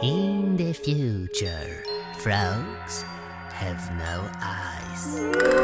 In the future, frogs have no eyes.